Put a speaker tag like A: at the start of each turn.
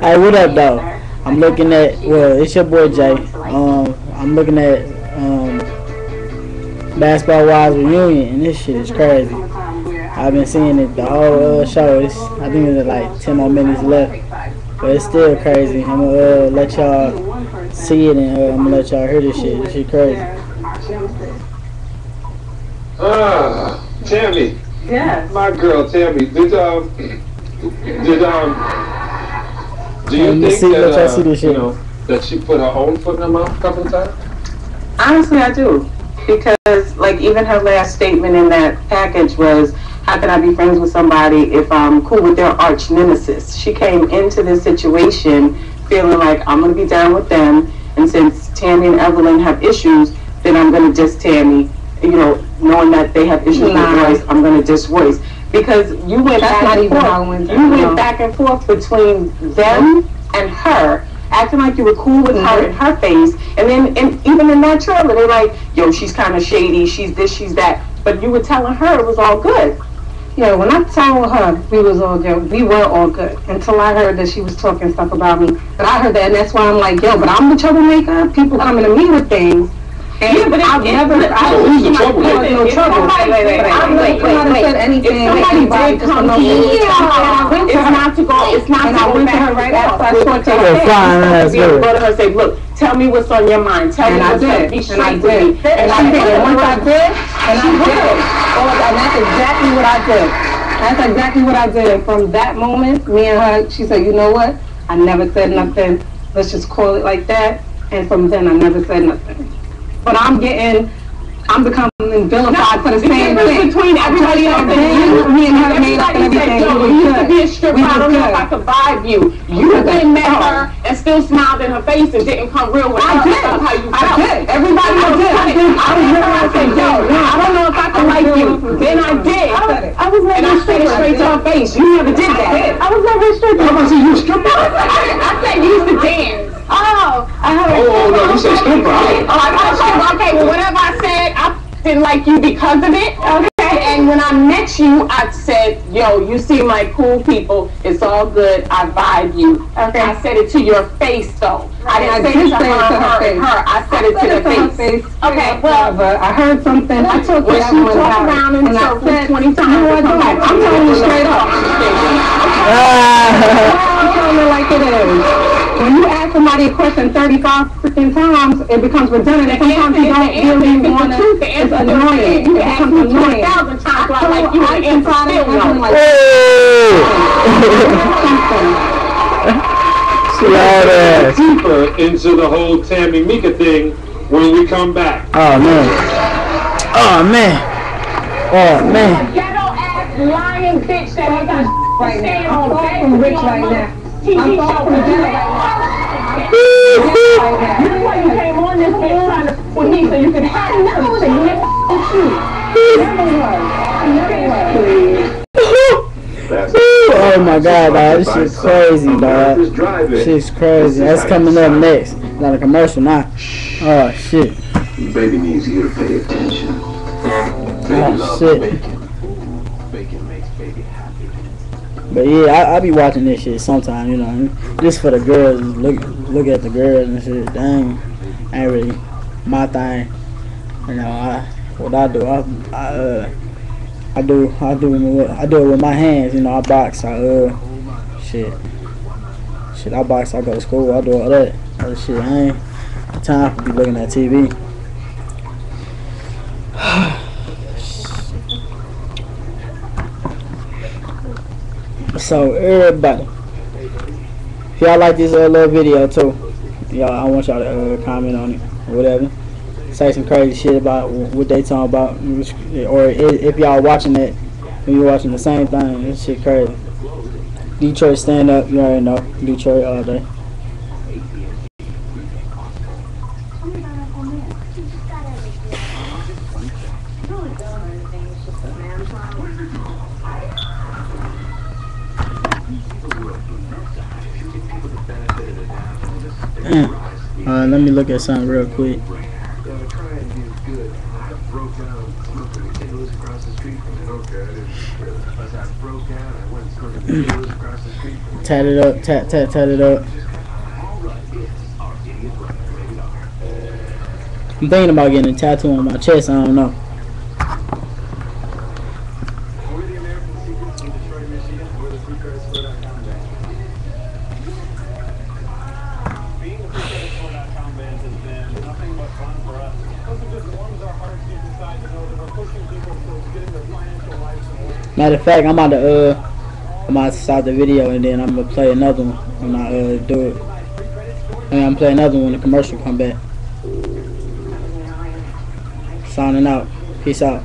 A: Hey, what up, though? I'm looking at, well, it's your boy Jay. Um, I'm looking at um, Basketball Wives Reunion, and this shit is crazy. I've been seeing it the whole uh, show. It's, I think there's like 10 more minutes left. But it's still crazy. I'm gonna uh, let y'all see it and uh, I'm gonna let y'all hear this shit. This shit crazy.
B: Ah, Tami.
C: Yes.
B: My girl, Tami. Did um, did um, do you
A: Let me
B: think
A: see,
B: that
A: y'all
B: uh, you know that she put her own foot in her mouth a couple of times?
C: Honestly, I do. Because, like, even her last statement in that package was, how can I be friends with somebody if I'm cool with their arch nemesis? She came into this situation feeling like I'm going to be down with them. And since Tami and Evelyn have issues, then I'm going to diss Tami. You know, knowing that they have issues
D: Nah.
C: with Royce, I'm going to diss Royce. Because you went
D: That's
C: back
D: not
C: and
D: even
C: forth. You went
D: no.
C: back and forth between them and her, acting like you were cool with
D: Mm-hmm.
C: her in her face, and then and even in that trailer, they're like, "Yo, she's kind of shady. She's this, she's that." But you were telling her it was all good.
D: Yeah, when I told her we was all good, we were all good until I heard that she was talking stuff about me. But I heard that, and that's why I'm like, yo, but I'm the troublemaker. People coming to me with things. And
C: Yeah, but
D: I've never, I
B: So
D: don't
B: who's the
D: see myself
B: troublemaker?
D: as no
C: If
D: trouble.
C: somebody- wait, wait, wait,
D: I've
C: wait,
D: never
C: wait,
D: come out and
C: wait.
D: said anything.
C: If somebody
D: anybody
C: did
D: just
C: come
D: for no
C: here,
D: reason. And I went to
C: it's
D: her.
C: not to go. It's not
D: And
C: to
D: I
C: go
D: went to her right
C: forth
D: after I
C: with
D: talked to
C: her.
D: her.
A: Yeah, fine,
C: To
A: that's
C: be able to
A: good.
C: go to her and say, "Look, tell me what's on your mind. Tell
D: And
C: me
D: I
C: what's
D: did,
C: up. Be
D: and I
C: straight with
D: did,
C: me."
D: and I did, and once I did, and I did, oh, and that's exactly what I did. That's exactly what I did. And from that moment, me and her, she said, you know what? I never said nothing. Let's just call it like that. And from then, I never said nothing. But I'm getting, I'm becoming vilified for the same thing.
C: between everybody else and you.
D: Me and her made up and
C: Everybody said,
D: everything.
C: "Yo,
D: We
C: you used to be a stripper. I don't know if. I could vibe you. You
D: was
C: then met her and still smiled in her face and didn't come real with
D: I
C: her
D: did.
C: how you felt.
D: I did.
C: Everybody
D: I did. I did.
C: I
D: I
C: met I said, yo. I don't know if I can
D: I
C: like you. Then I did.
D: I said it.
C: I was never
D: And I
C: a stripper straight to
D: did.
C: her face. You never did that.
D: I was never stripper.
B: I'm about to you a stripper.
C: Oh,
B: no, you said stripper.
C: Oh, I thought you was okay. Well, whatever I said, I didn't like you because of it. Okay. And when I met you, I said, "Yo, you seem like cool people. It's all good. I vibe you." Okay. I said it to your face, though. I didn't
D: I
C: say
D: did
C: it to
D: say it
C: her,
D: to her
C: her,
D: face.
C: her. I said it to
D: said
C: the
D: it to her
C: face.
D: face.
C: Okay. Well,
D: But I heard something. I talked to
C: Well, she
D: everyone
C: talked around
D: it.
C: in
D: And I
C: circles
D: said,
C: 20
D: You know what,
C: times.
D: no, I'm telling you straight up. I'm telling you like it is. When you ask somebody a question 35 freaking times, it becomes redundant. And sometimes you don't really want to. It's annoying.
C: You
D: It
C: asked
D: becomes
C: me
D: annoying.
C: 20,000 times, do I
D: So
C: like you,
D: I
C: and the answer
D: decided
C: still
D: I'm like,
A: Hey! Slow ass.
B: Deeper into the whole Tami Meeka thing when we come back.
A: Oh man. Oh man. Oh man.
C: ghetto ass lying bitch that ain't got
D: right now. I'm far from rich right now.
C: TV show. That's why you came on this bitch trying to with me so you could have
D: I never was a nigga shoot. Never was. Never was.
A: Oh my god, dog. This shit's crazy, dog. Shit's crazy. That's coming up next. Not a commercial now. Oh shit.
E: Baby needs you to pay attention. Baby
A: Oh, shit. But yeah, I, I be watching this shit sometime, you know. Just for the girls, look look at the girls and shit. Dang, ain't really my thing. You know, I what I do, I I uh, I do I do I do it with my hands. You know, I box. I uh shit shit. I box. I go to school. I do all that other shit. I ain't time for be looking at TV. So everybody, if y'all like this uh, little video too, y'all, I want y'all to uh, comment on it or whatever. Say some crazy shit about what they talking about, or if y'all watching it, and you watching the same thing, this shit crazy. Detroit stand up, you already know. Detroit all day. Uh, let me look at something real quick. tat it up, tat tat tat it up. I'm thinking about getting a tattoo on my chest. I don't know.
F: Being a freecreditscore.com band has been nothing but fun for us. Plus, it just warms our hearts deep inside to know that we're pushing people towards getting their financial lives in order.
A: Matter of fact, I'm about to uh, I'm to stop the video and then I'm gonna play another one when I uh do it. And I'm play another one when the commercial come back. Signing out. Peace out.